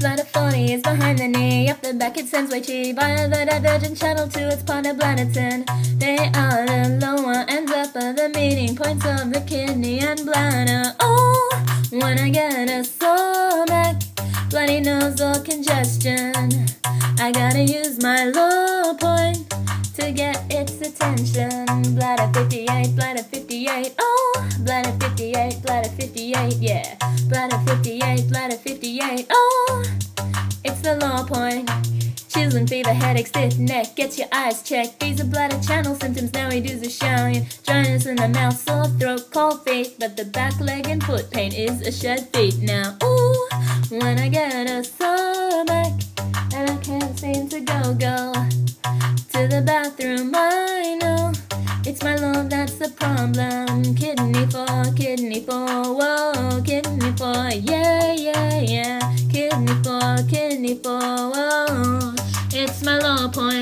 Bladder 40 is behind the knee, up the back it sends Wei Qi via the divergent channel to its part of bladder 10. They are the lower and upper, the meeting points of the kidney and bladder. Oh, when I get a back, bloody nose or congestion, I gotta use my Luo point attention. Bladder 58, bladder 58, oh, bladder 58, bladder 58, yeah. Bladder 58, bladder 58, oh, it's the Luo point. Chilling fever, headache, stiff neck, get your eyes checked. These are bladder channel symptoms, now we do the Shaoyin. Dryness in the mouth, sore throat, cold feet, but the back leg and foot pain is a shed feet now. Ooh, when I get a sore back and I can't seem to go, go mine. Oh, it's my love that's the problem. Kidney for, kidney for, whoa, kidney for, yeah, yeah, yeah. Kidney for, kidney for, whoa. It's my love point.